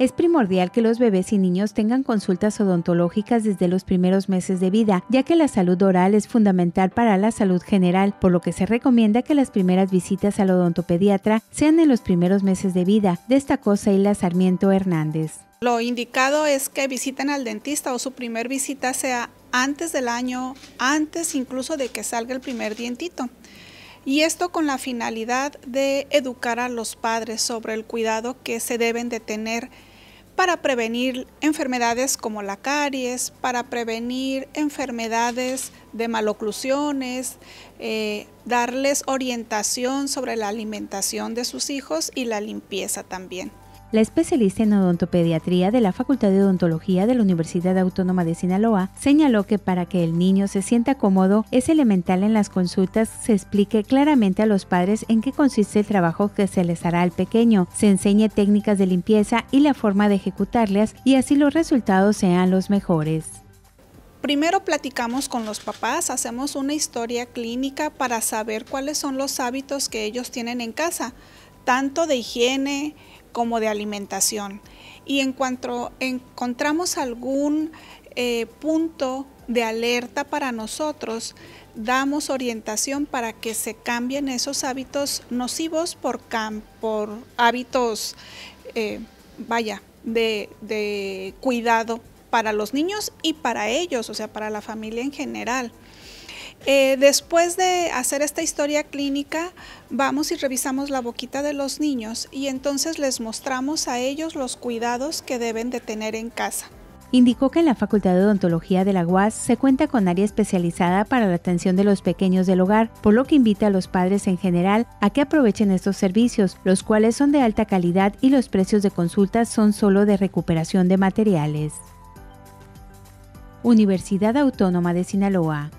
Es primordial que los bebés y niños tengan consultas odontológicas desde los primeros meses de vida, ya que la salud oral es fundamental para la salud general, por lo que se recomienda que las primeras visitas al odontopediatra sean en los primeros meses de vida, destacó Seila Sarmiento Hernández. Lo indicado es que visiten al dentista o su primer visita sea antes del año, antes incluso de que salga el primer dientito. Y esto con la finalidad de educar a los padres sobre el cuidado que se deben de tener para prevenir enfermedades como la caries, para prevenir enfermedades de maloclusiones, eh, darles orientación sobre la alimentación de sus hijos y la limpieza también. La especialista en odontopediatría de la Facultad de Odontología de la Universidad Autónoma de Sinaloa señaló que para que el niño se sienta cómodo es elemental en las consultas se explique claramente a los padres en qué consiste el trabajo que se les hará al pequeño, se enseñe técnicas de limpieza y la forma de ejecutarlas y así los resultados sean los mejores. Primero platicamos con los papás, hacemos una historia clínica para saber cuáles son los hábitos que ellos tienen en casa, tanto de higiene, como de alimentación. Y en cuanto encontramos algún eh, punto de alerta para nosotros, damos orientación para que se cambien esos hábitos nocivos por, hábitos, eh, vaya, de, de cuidado para los niños y para ellos, o sea, para la familia en general. Eh, después de hacer esta historia clínica, vamos y revisamos la boquita de los niños y entonces les mostramos a ellos los cuidados que deben de tener en casa. Indicó que en la Facultad de Odontología de la UAS se cuenta con área especializada para la atención de los pequeños del hogar, por lo que invita a los padres en general a que aprovechen estos servicios, los cuales son de alta calidad y los precios de consultas son solo de recuperación de materiales. Universidad Autónoma de Sinaloa